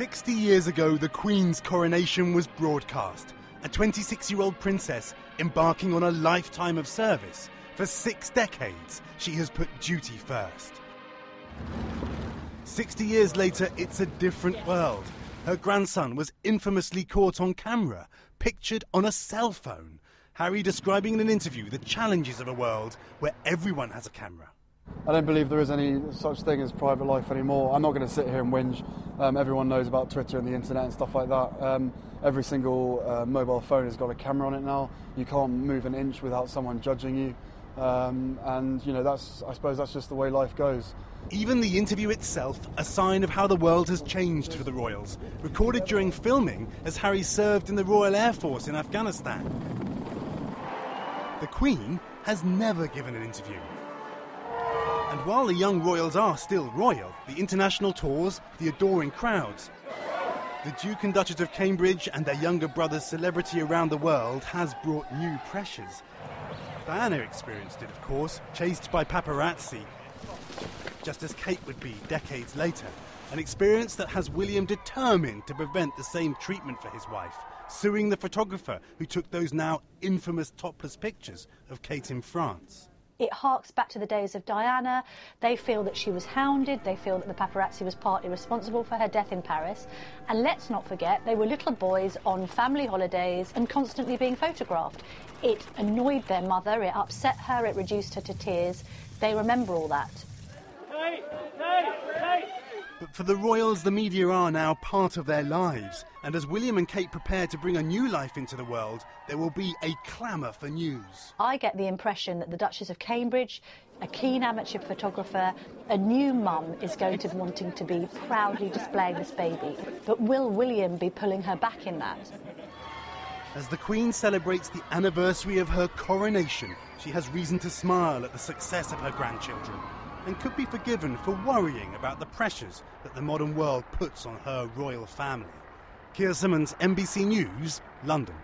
60 years ago, the Queen's coronation was broadcast. A 26 year old princess embarking on a lifetime of service. For six decades, she has put duty first. 60 years later, it's a different world. Her grandson was infamously caught on camera, pictured on a cell phone. Harry describing in an interview the challenges of a world where everyone has a camera. I don't believe there is any such thing as private life anymore. I'm not going to sit here and whinge. Um, everyone knows about Twitter and the internet and stuff like that. Um, every single uh, mobile phone has got a camera on it now. You can't move an inch without someone judging you. Um, and you know that's I suppose that's just the way life goes. Even the interview itself, a sign of how the world has changed for the royals, recorded during filming as Harry served in the Royal Air Force in Afghanistan. The Queen has never given an interview. And while the young royals are still royal, the international tours, the adoring crowds, the Duke and Duchess of Cambridge and their younger brother's celebrity around the world has brought new pressures. Diana experienced it, of course, chased by paparazzi, just as Kate would be decades later. An experience that has William determined to prevent the same treatment for his wife, suing the photographer who took those now infamous topless pictures of Kate in France. It harks back to the days of Diana. They feel that she was hounded. They feel that the paparazzi was partly responsible for her death in Paris. And let's not forget, they were little boys on family holidays and constantly being photographed. It annoyed their mother, it upset her, it reduced her to tears. They remember all that. Kate, Kate, Kate. But for the royals, the media are now part of their lives. And as William and Kate prepare to bring a new life into the world, there will be a clamour for news. I get the impression that the Duchess of Cambridge, a keen amateur photographer, a new mum, is going to be wanting to be proudly displaying this baby. But will William be pulling her back in that? As the Queen celebrates the anniversary of her coronation, she has reason to smile at the success of her grandchildren and could be forgiven for worrying about the pressures that the modern world puts on her royal family. Keir Simmons, NBC News, London.